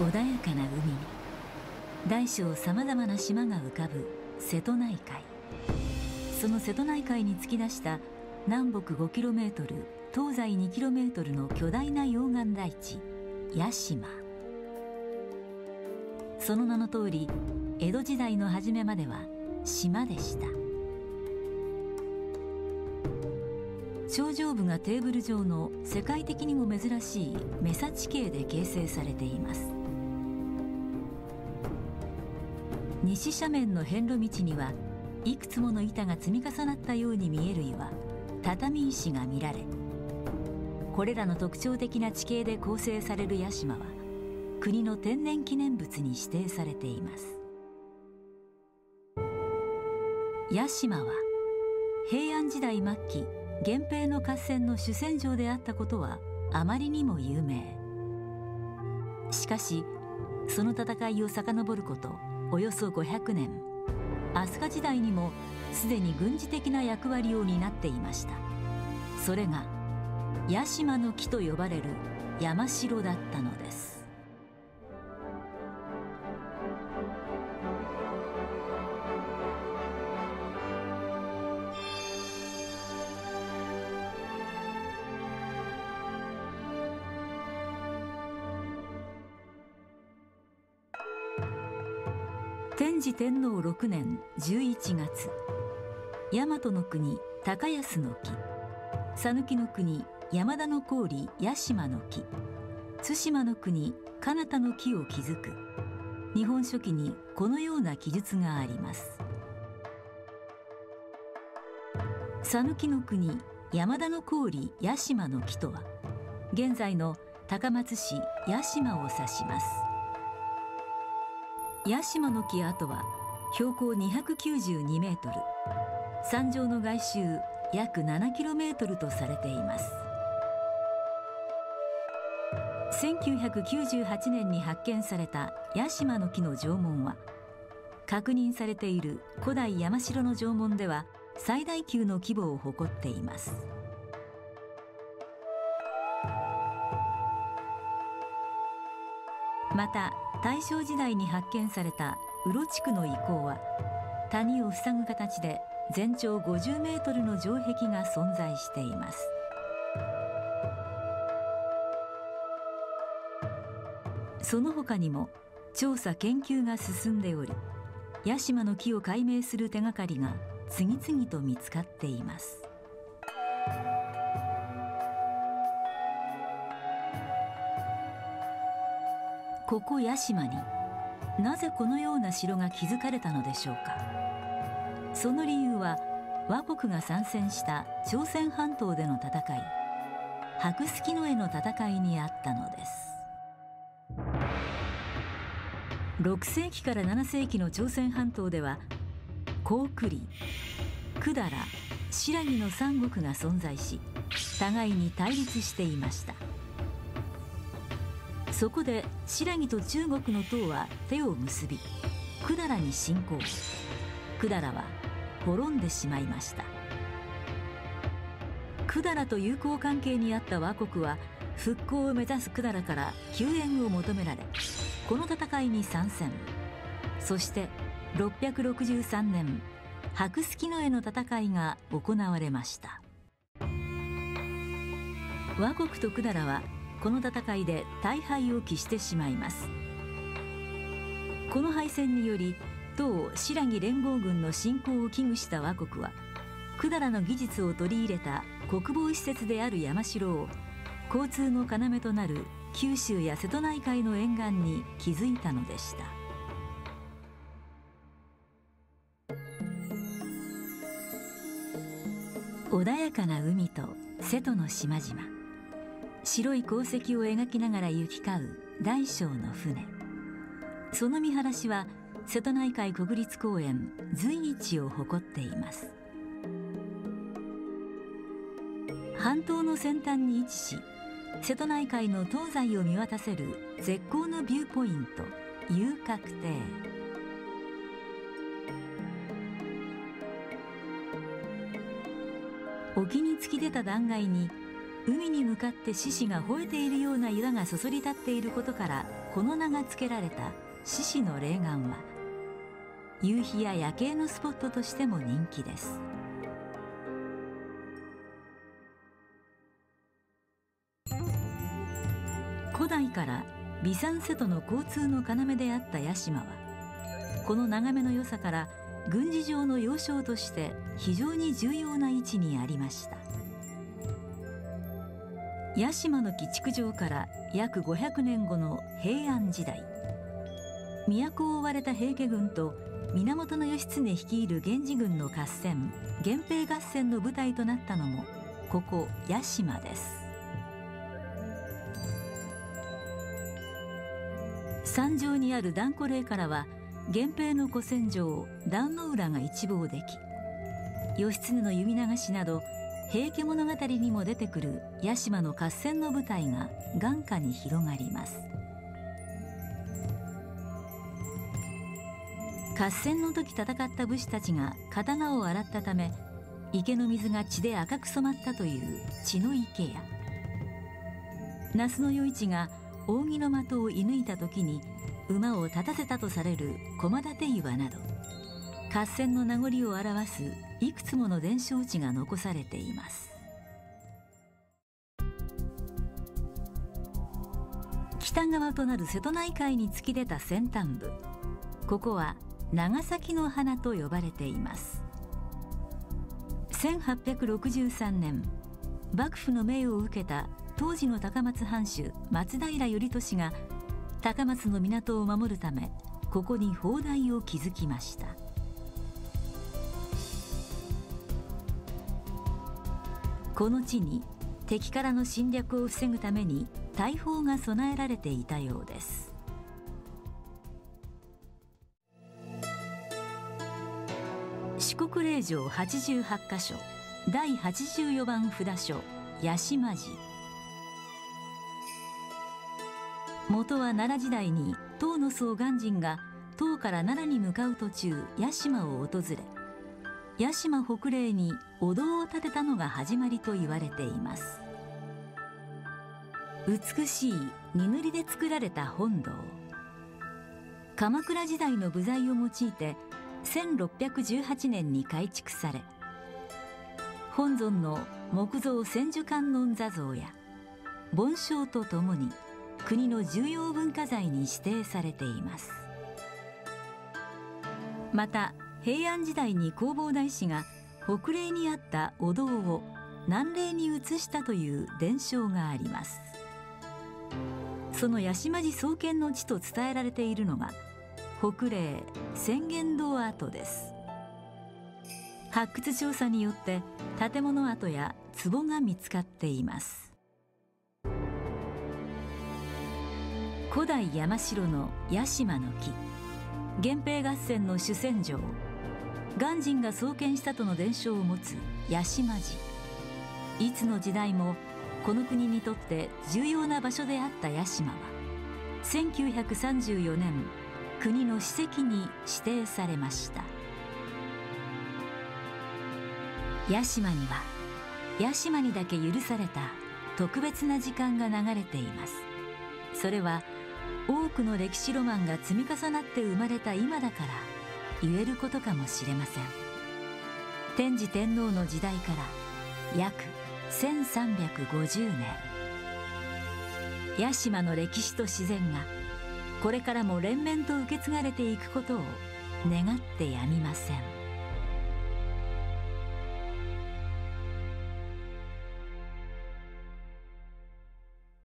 穏やかな海に大小さまざまな島が浮かぶ瀬戸内海。その瀬戸内海に突き出した南北 5km 東西 2km の巨大な溶岩台地屋島。その名の通り江戸時代の初めまでは島でした。頂上部がテーブル状の世界的にも珍しいメサ地形で形成されています。西斜面の遍路道にはいくつもの板が積み重なったように見える岩畳石が見られこれらの特徴的な地形で構成される屋島は国の天然記念物に指定されています。屋島は平安時代末期源平の合戦の主戦場であったことはあまりにも有名。しかしその戦いを遡ることおよそ500年。飛鳥時代にもすでに軍事的な役割を担っていました。それが屋島の木と呼ばれる山城だったのです。天智天皇6年11月。大和の国高安の木。讃岐の国山田の郡八島の木。対馬の国彼方の木を築く。日本書紀にこのような記述があります。讃岐の国山田の郡八島の木とは現在の高松市八島を指します。八島の木跡は標高292メートル。山上の外周約7キロメートルとされています。1998年に発見された八島の木の縄文は確認されている古代山城の縄文では最大級の規模を誇っています。また大正時代に発見されたうろ地区の遺構は谷を塞ぐ形で全長50メートルの城壁が存在しています。その他にも調査研究が進んでおり屋島の木を解明する手がかりが次々と見つかっています。ここ屋島になぜこのような城が築かれたのでしょうか。その理由は倭国が参戦した朝鮮半島での戦い白月の絵の戦いにあったのです。6世紀から7世紀の朝鮮半島では高句麗百済新羅の三国が存在し互いに対立していました。そこで新羅と中国の唐は手を結び百済に侵攻百済は滅んでしまいました。百済と友好関係にあった倭国は復興を目指す百済から救援を求められこの戦いに参戦。そして663年白月の絵の戦いが行われました。倭国と百済はこの戦いで大敗を喫してしまいます。この敗戦により唐新羅連合軍の侵攻を危惧した倭国は百済の技術を取り入れた国防施設である山城を交通の要となる九州や瀬戸内海の沿岸に築いたのでした。穏やかな海と瀬戸の島々。白い鉱石を描きながら行き交う大小の船。その見晴らしは瀬戸内海国立公園随一を誇っています。半島の先端に位置し瀬戸内海の東西を見渡せる絶好のビューポイント遊郭亭。沖に突き出た断崖に海に向かって獅子が吠えているような岩がそそり立っていることからこの名が付けられた獅子の霊岩は夕日や夜景のスポットとしても人気です。古代からビサンセトの交通の要であった屋島はこの眺めの良さから軍事上の要衝として非常に重要な位置にありました。屋島の木築城から約500年後の平安時代。都を追われた平家軍と源義経率いる源氏軍の合戦源平合戦の舞台となったのもここ屋島です。山上にある断固霊からは源平の古戦場壇の浦が一望でき義経の弓流しなど平家物語にも出てくる屋島の合戦の舞台が眼下に広がります。合戦の時戦った武士たちが刀を洗ったため池の水が血で赤く染まったという血の池や那須与一が扇の的を射抜いた時に馬を立たせたとされる駒立岩など合戦の名残を表すいくつもの伝承地が残されています。北側となる瀬戸内海に突き出た先端部。ここは長崎の花と呼ばれています。1863年幕府の命を受けた当時の高松藩主松平頼利が高松の港を守るためここに砲台を築きました。この地に敵からの侵略を防ぐために大砲が備えられていたようです。四国霊場88箇所第84番札所八島寺。元は奈良時代に唐の僧鑑人が唐から奈良に向かう途中屋島を訪れ屋島北嶺にお堂を建てたのが始まりと言われています。美しい荷塗りで作られた本堂。鎌倉時代の部材を用いて1618年に改築され本尊の木造千手観音座像や盆章とともに国の重要文化財に指定されています。また平安時代に弘法大師が北嶺にあったお堂を南嶺に移したという伝承があります。その八島寺創建の地と伝えられているのが北嶺浅間堂跡です。発掘調査によって建物跡や壺が見つかっています。古代山城の屋島の木源平合戦の主戦場鑑真が創建したとの伝承を持つ屋島寺。いつの時代もこの国にとって重要な場所であった屋島は1934年国の史跡に指定されました。屋島には屋島にだけ許された特別な時間が流れています。それは多くの歴史ロマンが積み重なって生まれた今だから言えることかもしれません。天智天皇の時代から約1350年。屋島の歴史と自然がこれからも連綿と受け継がれていくことを願ってやみません。